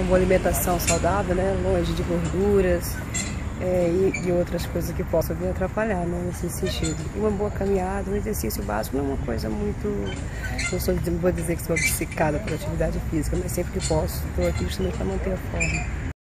uma boa alimentação saudável, né? Longe de gorduras é, e, de outras coisas que possam vir atrapalhar, né? Nesse sentido. Uma boa caminhada, um exercício básico não é uma coisa muito. Não sou, vou dizer que sou obcecada por atividade física, mas sempre que posso, estou aqui justamente para manter a forma.